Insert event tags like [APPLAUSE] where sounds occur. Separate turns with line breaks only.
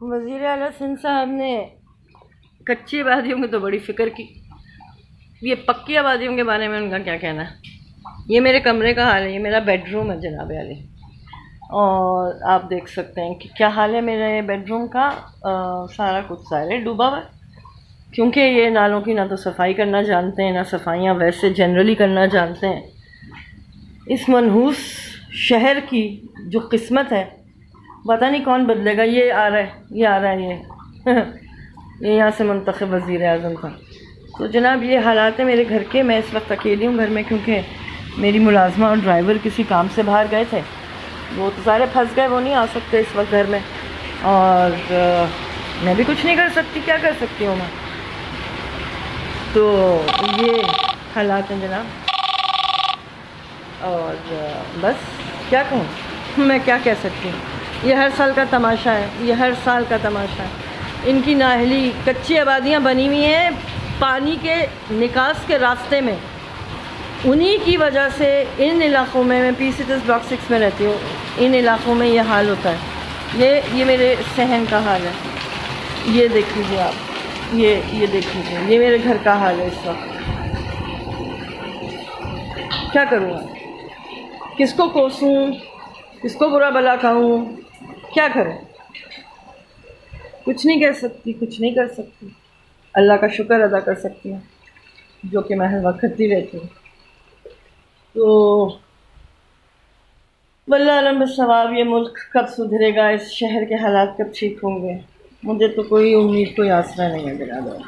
वज़ी अला सिंध साहब ने कच्ची आबादियों की तो बड़ी फ़िक्र की। ये पक्की आबादियों के बारे में उनका क्या कहना है? ये मेरे कमरे का हाल है ये मेरा बेडरूम है जनाब आले और आप देख सकते हैं कि क्या हाल है मेरे बेडरूम का? आ, सारा कुछ सारे डूबा हुआ क्योंकि ये नालों की ना तो सफ़ाई करना जानते हैं ना सफाइयाँ वैसे जनरली करना जानते हैं। इस मनहूस शहर की जो किस्मत है पता नहीं कौन बदलेगा ये आ रहा है ये आ रहा है ये। [LAUGHS] ये यहाँ से मंतखब वज़ी अजम था तो जनाब ये हालात है मेरे घर के मैं इस वक्त अकेली हूँ घर में क्योंकि मेरी मुलाजमा और ड्राइवर किसी काम से बाहर गए थे। वो तो सारे फंस गए वो नहीं आ सकते इस वक्त घर में। और आ, मैं भी कुछ नहीं कर सकती क्या कर सकती हूँ मैं? तो ये हालात हैं जनाब। और बस क्या कहूँ? [LAUGHS] मैं क्या कह सकती हूँ? ये हर साल का तमाशा है, ये हर साल का तमाशा है। इनकी नाहली, कच्ची आबादियाँ बनी हुई हैं पानी के निकास के रास्ते में। उन्हीं की वजह से इन इलाक़ों में, मैं पी सी ब्लॉक सिक्स में रहती हूँ, इन इलाक़ों में ये हाल होता है। ये ये मेरे सहन का हाल है। ये देख लीजिए आप, ये ये देख लीजिए ये मेरे घर का हाल है इस वक्त। क्या करूँगा किसको कोसूँ? किसको बुरा भला कहूँ? क्या करें? कुछ नहीं कह सकती, कुछ नहीं कर सकती। अल्लाह का शुक्र अदा कर सकती हूँ, जो कि मैं हर वक्त करती रहती हूँ। तो वल्लम सवाब, ये मुल्क कब सुधरेगा? इस शहर के हालात कब ठीक होंगे? मुझे तो कोई उम्मीद, कोई आसरा नहीं है, बिरादर।